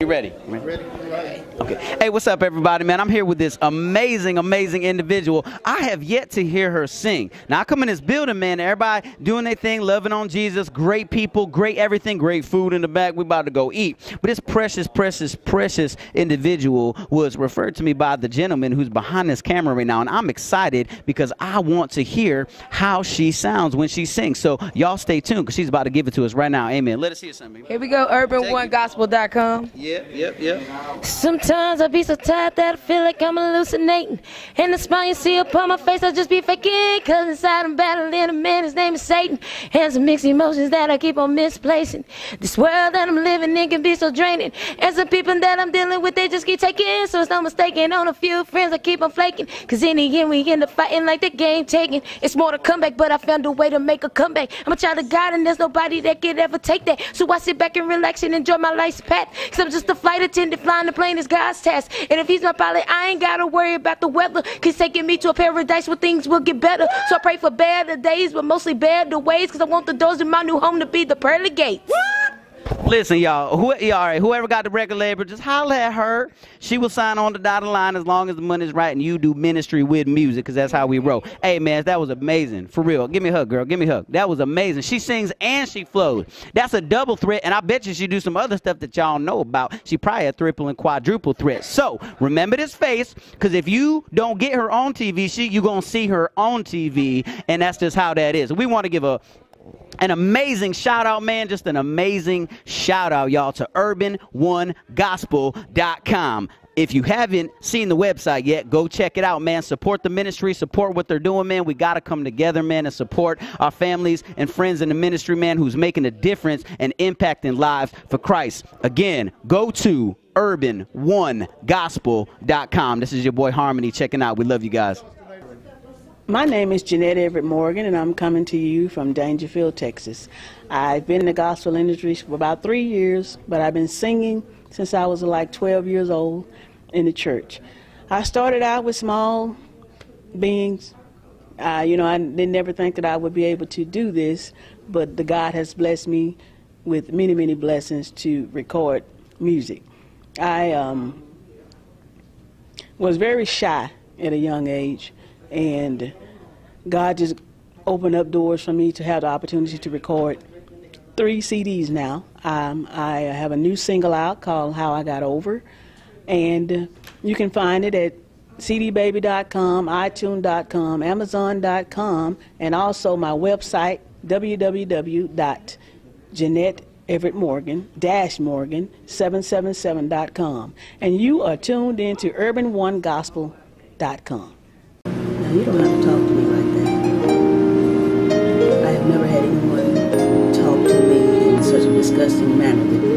You ready? Ready. Okay. Hey, what's up, everybody, man? I'm here with this amazing, amazing individual. I have yet to hear her sing. Now, I come in this building, man, everybody doing their thing, loving on Jesus, great people, great everything, great food in the back. We about to go eat. But this precious, precious, precious individual was referred to me by the gentleman who's behind this camera right now, and I'm excited because I want to hear how she sounds when she sings. So, y'all stay tuned because she's about to give it to us right now. Amen. Let us hear something. Here we go, urban1gospel.com. Yep, yep. Sometimes I be so tired that I feel like I'm hallucinating. And the smile you see upon my face, I just be faking. Cause inside I'm battling a man, his name is Satan. And some mixed emotions that I keep on misplacing. This world that I'm living in can be so draining. And some people that I'm dealing with, they just keep taking. So it's no mistaking on a few friends, I keep on flaking. Cause in the end, we end up fighting like the game taking. It's more to come back, but I found a way to make a comeback. I'm a child of God, and there's nobody that could ever take that. So I sit back and relax and enjoy my life's path. Cause I'm just a flight attendant flying the plane is God's task. And if he's my pilot, I ain't gotta worry about the weather. Cause taking me to a paradise where things will get better. So I pray for better days, but mostly better ways. Cause I want the doors in my new home to be the pearly gates. Listen, y'all. Who, yeah, all right, whoever got the record label, just holler at her. She will sign on the dotted line as long as the money's right, and you do ministry with music, because that's how we roll. Hey, man, that was amazing. For real. Give me a hug, girl. Give me a hug. That was amazing. She sings and she flows. That's a double threat, and I bet you she do some other stuff that y'all know about. She probably a triple and quadruple threat. So remember this face, because if you don't get her on TV, she you gonna see her on TV, and that's just how that is. We want to give a an amazing shout out, man. Just an amazing shout out, y'all, to urban1gospel.com. If you haven't seen the website yet, go check it out, man. Support the ministry, support what they're doing, man. We got to come together, man, and support our families and friends in the ministry, man, who's making a difference and impacting lives for Christ. Again, go to urban1gospel.com. This is your boy Harmini checking out. We love you guys. My name is Janette Everett Morgan, and I'm coming to you from Daingerfield, Texas. I've been in the gospel industry for about three years, but I've been singing since I was like 12 years old in the church. I started out with small beings. Uh, you know, I didn't never think that I would be able to do this, but the God has blessed me with many, many blessings to record music. I um, was very shy at a young age and God just opened up doors for me to have the opportunity to record three CDs now. Um, I have a new single out called How I Got Over, and you can find it at cdbaby.com, itunes.com, amazon.com, and also my website, www.JeanetteEverettMorgan-Morgan777.com. And you are tuned into urban1gospel.com. Now, you don't have to talk to me like that. I have never had anyone talk to me in such a disgusting manner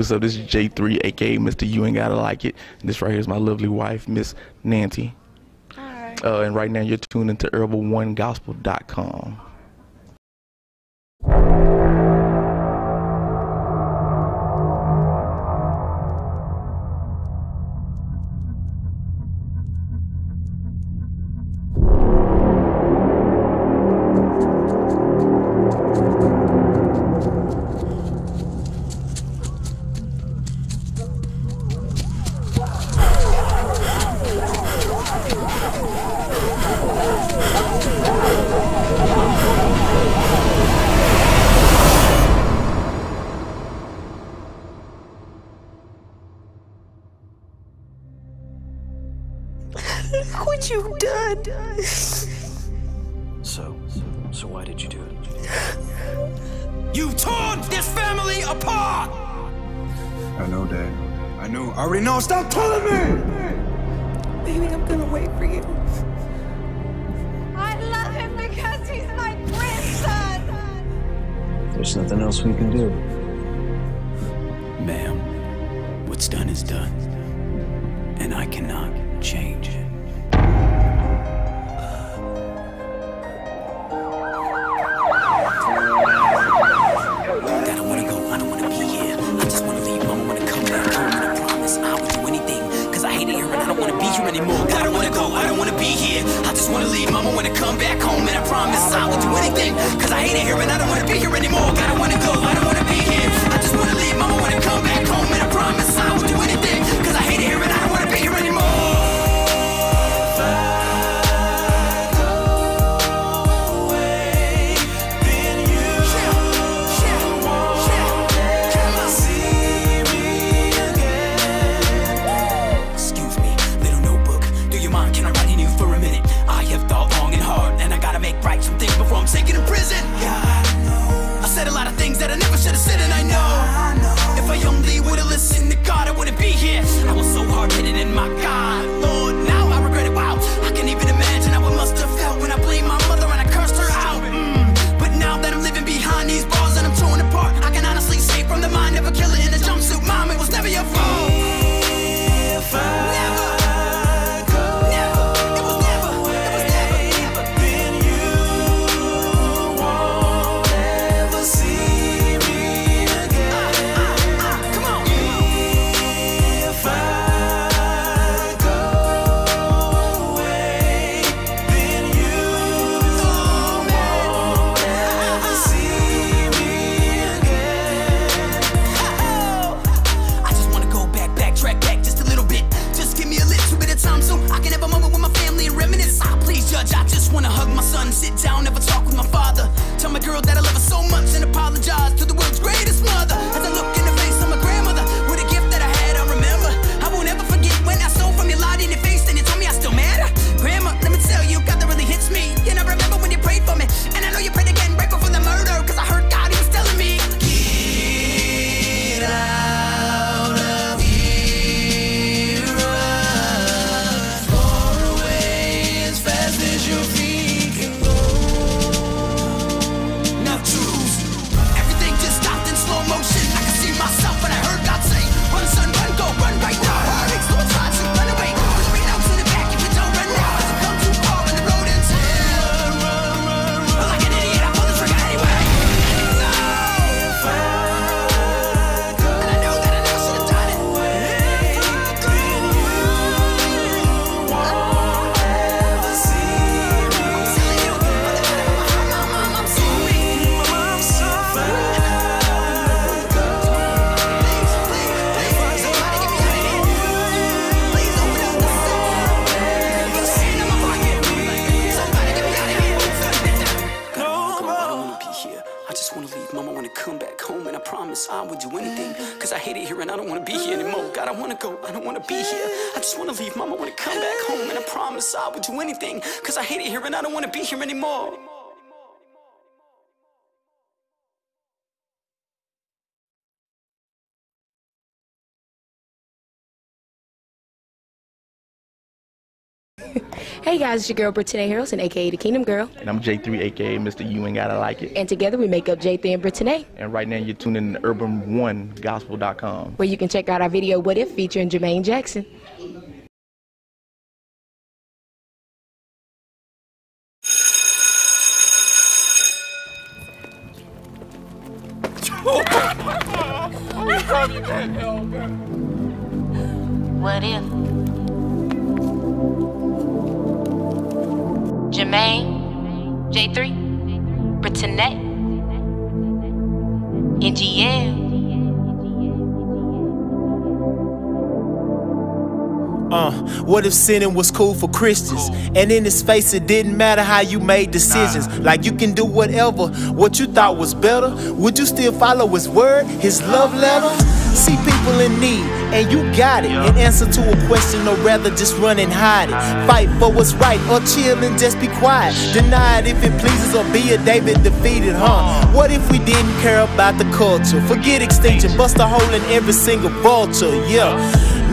what's up? This is Jay-3, aka Mr. You Ain't Gotta Like It. And this right here is my lovely wife, Miss Nancy. Hi. Uh, and right now you're tuned into urban1gospel.com. Hey guys, it's your girl Brittannee Harrelson, aka the Kingdom Girl, And I'm Jay-3, aka Mr. You Ain't Gotta Like It. and together we make up Jay-3 and Brittannee, And right now you're tuning in to urban1gospel.com. where you can check out our video "What If" featuring Jermaine Jackson. What if sinning was cool for Christians? And in his face, it didn't matter how you made decisions. Like you can do whatever, what you thought was better. Would you still follow his word, his love letter? See people in need, and you got it. In answer to a question, or rather just run and hide it. Fight for what's right, or chill and just be quiet. Deny it if it pleases, or be a David defeated, huh? What if we didn't care about the culture? Forget extinction, bust a hole in every single vulture, yeah.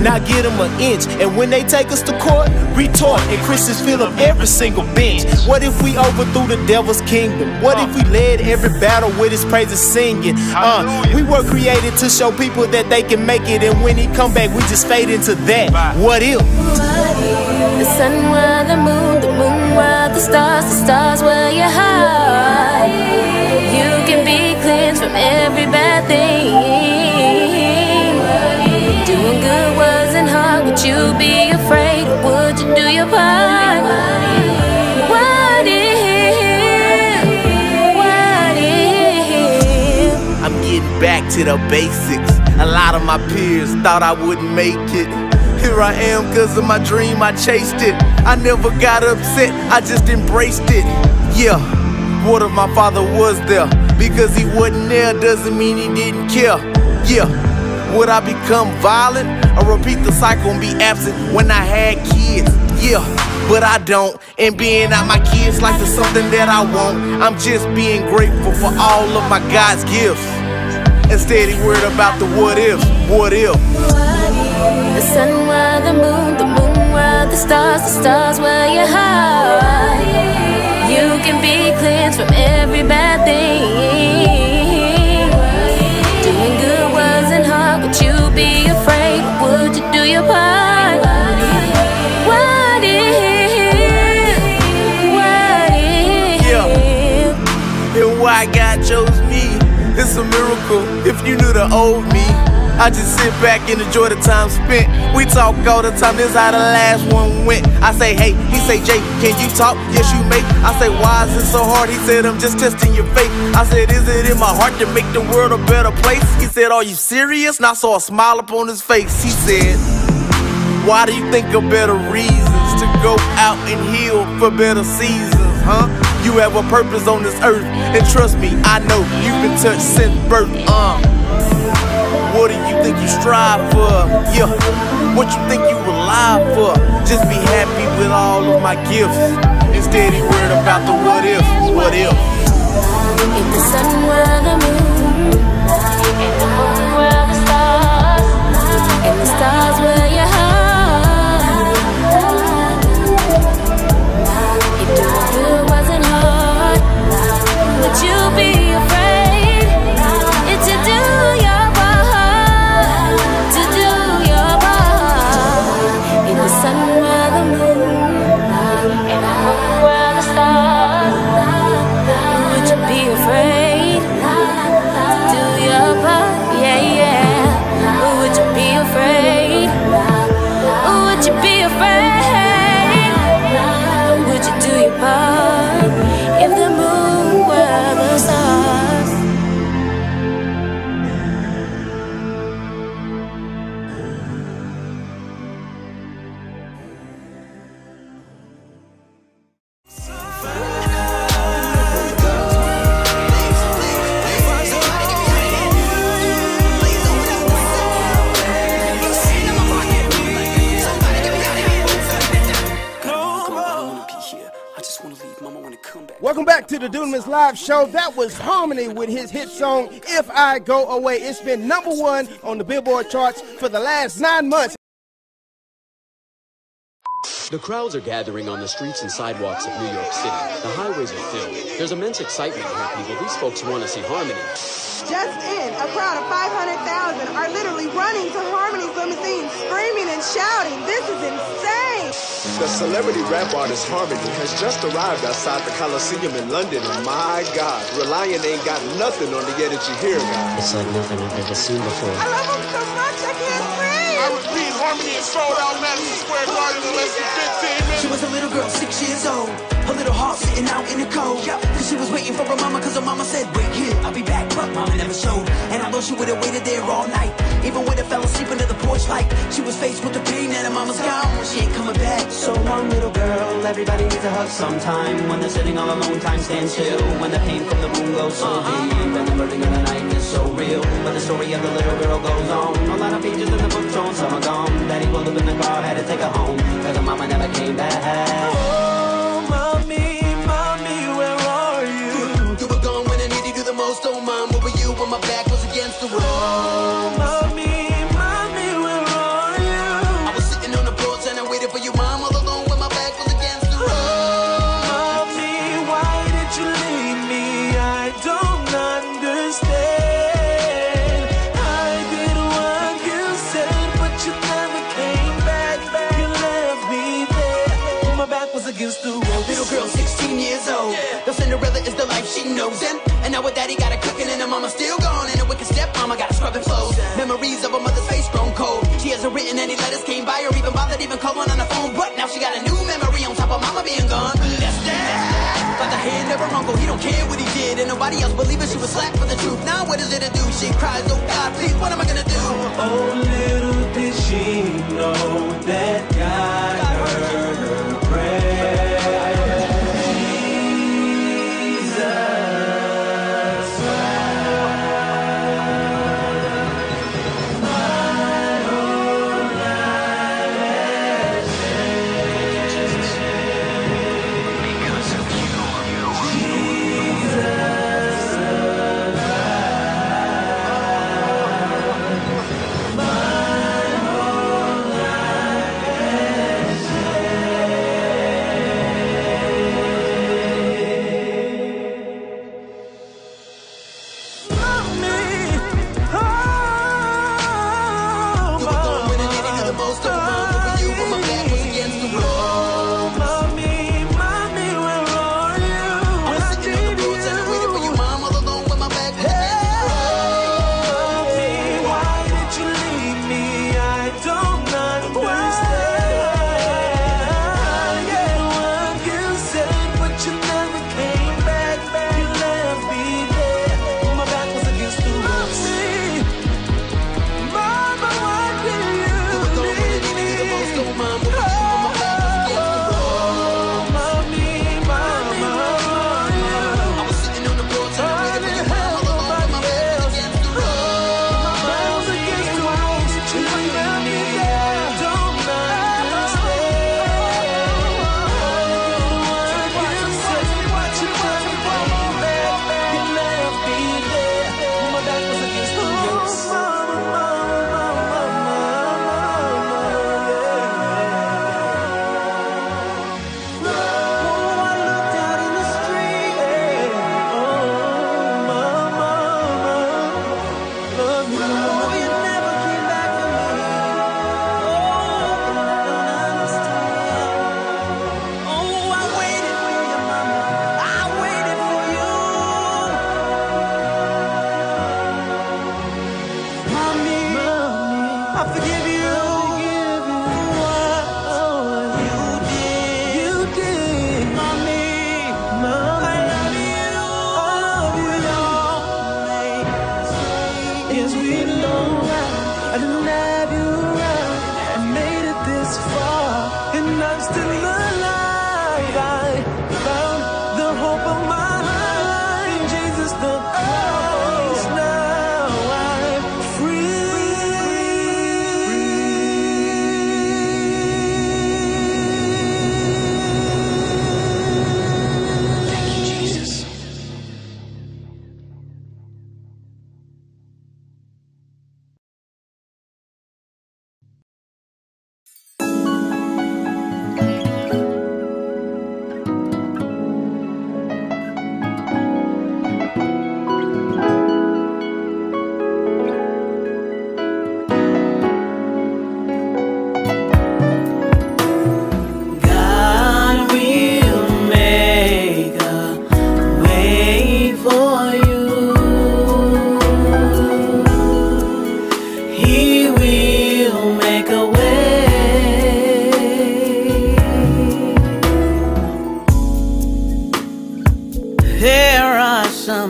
Now get them an inch, and when they take us to court, retort, and Christians fill up every single bench. What if we overthrew the devil's kingdom? What if we led every battle with his praises singing? Uh, we were created to show people that they can make it, and when he come back, we just fade into that. What if? The sun where the moon, the moon where the stars, the stars where your heart. You can be cleansed from every bad thing. Afraid? Would you do your part? What if? What if? I'm getting back to the basics. A lot of my peers thought I wouldn't make it. Here I am, cause of my dream, I chased it. I never got upset, I just embraced it. Yeah, what if my father was there? Because he wasn't there doesn't mean he didn't care. Yeah, would I become violent or repeat the cycle and be absent when I had kids? Yeah, but I don't. And being out my kids' life is something that I want. I'm just being grateful for all of my God's gifts. Instead, he worried about the what ifs. What if? The sun where the moon, the moon where the stars, the stars where your heart. You can be cleansed from every bad thing. Be afraid? Would you do your part? What if? What if? Yeah. And why God chose me, it's a miracle. If you knew the old me, I just sit back and enjoy the time spent. We talk all the time, this how the last one went. I say, hey, he say, Jay, can you talk? Yes, you may. I say, why is it so hard? He said, I'm just testing your faith. I said, is it in my heart to make the world a better place? He said, are you serious? And I saw a smile upon his face. He said, why do you think of better reasons to go out and heal for better seasons, huh? You have a purpose on this earth, and trust me, I know you've been touched since birth, uh. What do you think you strive for? Yeah, what you think you rely for? Just be happy with all of my gifts. Instead, he worried about the what if, what if. If the sun were Show. That was Harmini with his hit song, If I Go Away. It's been number one on the Billboard charts for the last nine months. The crowds are gathering on the streets and sidewalks of New York City. The highways are filled. There's immense excitement here, people. These folks want to see Harmini. Just in, a crowd of 500,000 are literally running to Harmini's limousine, screaming and shouting. This is insane. The celebrity rap artist Harmini has just arrived outside the Coliseum in London, and my God, Reliant ain't got nothing on the energy here, guys. It's like nothing I've ever seen before. I love him so much, I can't breathe. I repeat, Harmini is sold out Madison Square Garden in less than 15 minutes. She was a little girl, six years old. Her little heart sitting out in the cold. Cause she was waiting for her mama, cause her mama said, Wait here, I'll be back. But mama never showed. And although she would have waited there all night, even when it fell asleep under the porch light, she was faced with the pain that her mama's gone. She ain't coming back. So long, little girl. Everybody needs a hug sometime. When they're sitting all alone, time stands still. When the pain from the wound goes so uh-huh. deep, and the burning of the night is so real. But the story of the little girl goes on. A lot of pages in the book shown some are gone. Daddy pulled up in the car, had to take her home. Cause her mama never came back. Oh, against the wall? Oh, mommy, mommy, where are you? I was sitting on the porch and I waited for you, mom, all alone when my back was against the wall. Mommy, why did you leave me? I don't understand. I did what you said, but you never came back. You left me there when my back was against the wall. Little girl, 16 years old. The Cinderella is the life she knows. And, and now her daddy got her cooking and her mama still gone. Mama got scrubbing clothes. Memories of her mother's face grown cold. She hasn't written any letters, came by or even bothered even calling on the phone. But now she got a new memory on top of mama being gone. That's that. But the hand never uncle, oh, he don't care what he did. And nobody else believed it, she was slapped for the truth. Now what is it to do? She cries, oh God, please, what am I gonna do? Oh, little did she know that God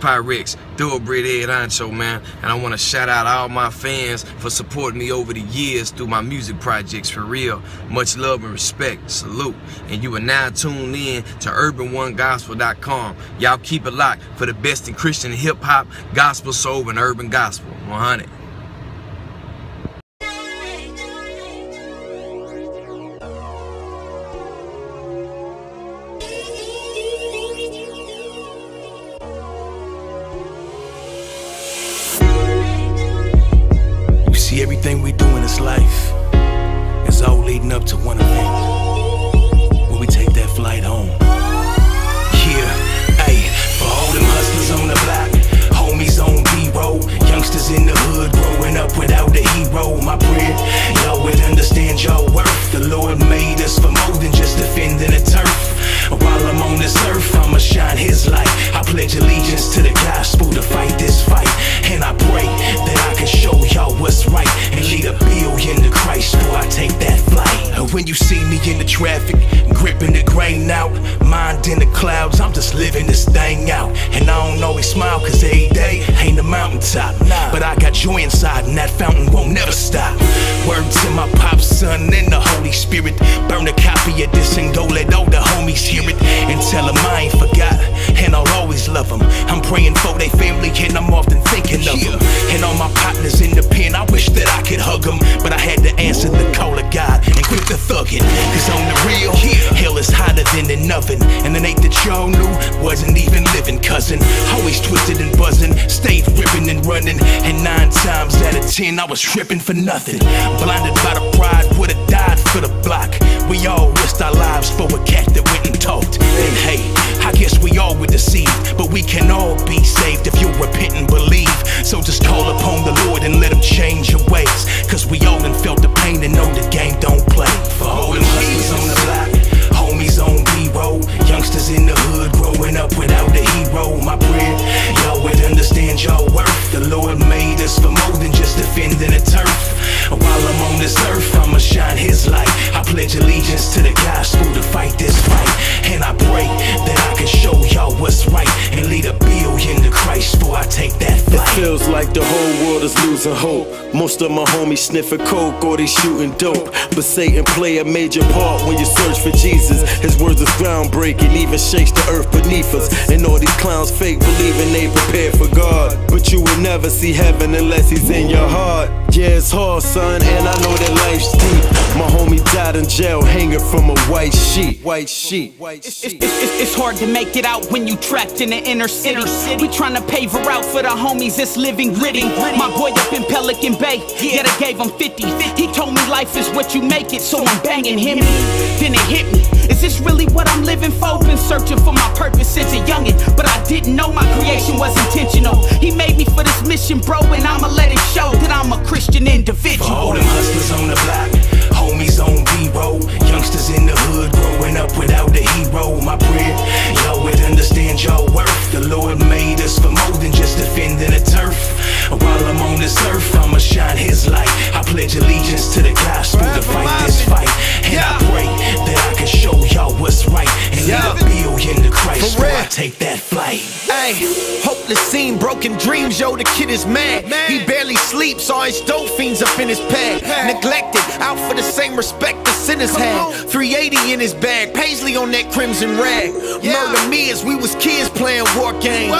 Pyrex, Thoroughbred Ed Ancho, man. And I want to shout out all my fans for supporting me over the years through my music projects, for real. Much love and respect. Salute. And you are now tuned in to urban1gospel.com. Y'all keep it locked for the best in Christian hip hop, gospel, soul, and urban gospel. 100. Everything we do in this life is all leading up to one event. When we take that flight home. Yeah, hey, for all them hustlers on the block, homies on B-roll, youngsters in the hood growing up without a hero. My prayer, y'all would understand y'all worth. The Lord made us for more than just defending the turf. While I'm on this earth, I'ma shine His light. I pledge allegiance to the gospel to fight this fight, and I pray that I can show y'all what's right and lead a billion to Christ before I take that flight. When you see me in the traffic, gripping the grain out, mind in the clouds, I'm just living this thing out. And I don't always smile, cause every day ain't a mountaintop. But I got joy inside, and that fountain won't never stop. Word to my pop son and the Holy Spirit. Burn a copy of this and go let all the homies hear it. And tell them I ain't forgot, and I'll always love them. I'm praying for their family, and I'm often thinking of them. And all my partners in the pen, I wish that I could hug them. But I had to answer the call of God and quit the thugging. Cause on the real, hell is hotter than an oven. And the Nate that y'all knew wasn't even living, cousin. Always twisted and buzzing, stayed ripping and running. And nine times out of ten, I was tripping for nothing. Blinded by the pride, would've died for the block. We all risked our lives for a deceived, but we can all be saved if you repent and believe. So just call upon the Lord and let Him change world losing hope. Most of my homies sniffing coke or they shooting dope. But Satan play a major part when you search for Jesus. His words is groundbreaking, even shakes the earth beneath us. And all these clowns fake, believing they prepared for God. But you will never see heaven unless he's in your heart. Yeah, it's hard, son, and I know that life's deep. My homie died in jail hanging from a white sheet. White sheet. It's, it's, it's, it's hard to make it out when you trapped in the inner city. We tryna pave a route for the homies that's living gritty. My boy up in Pelican Bay, yeah, they gave him 50. He told me life is what you make it, so I'm banging him. Then it hit me. Is this really what I'm living for? Been searching for my purpose since a youngin', but I didn't know my creation was intentional. He made me for this mission, bro, and I'ma let it show that I'm a Christian individual. For all them hustlers on the block, homies on B-roll, youngsters in the hood growing up without a hero. My prayer, y'all would understand y'all worth. The Lord made us for more than just defending the turf. While I'm on this earth, I'ma shine His light. I pledge allegiance to the gospel to fight this fight, and I pray that I can show y'all what's right and lead a billion to Christ I take that flight. Hey, hopeless dreams, yo, the kid is mad. He barely sleeps, all his dope fiends up in his pad. Neglected, out for the same respect the sinners had. 380 in his bag, Paisley on that crimson rag. Murder me as we was kids playing war games.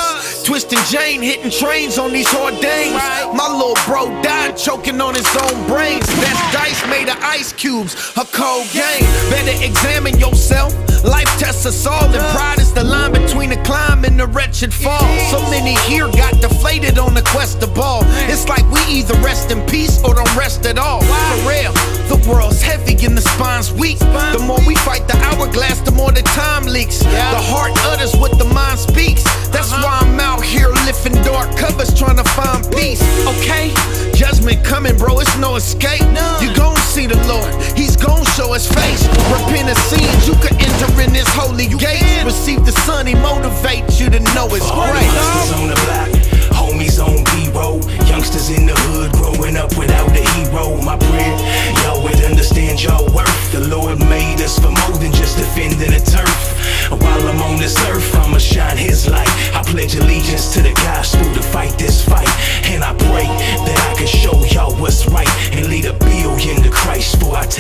Twisting Jane, hitting trains on these hard dames. My little bro died choking on his own brains. That's dice made of ice cubes, a cold game. Better examine yourself. Life tests us all, and pride is the line between the climb and the wretched fall. So many here got deflated on the quest to ball. It's like we either rest in peace or don't rest at all. For real, the world's heavy and the spine's weak. The more we fight the hourglass, the more the time leaks. The heart utters what the mind speaks. That's why I'm out here lifting dark covers trying to find peace. Okay? Judgment coming, bro, it's no escape. You gon' see the Lord, He's gon' show His face. Repent of sins, you can enter in this holy gates. Receive the Son, He motivates you to know His grace.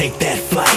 take that flight.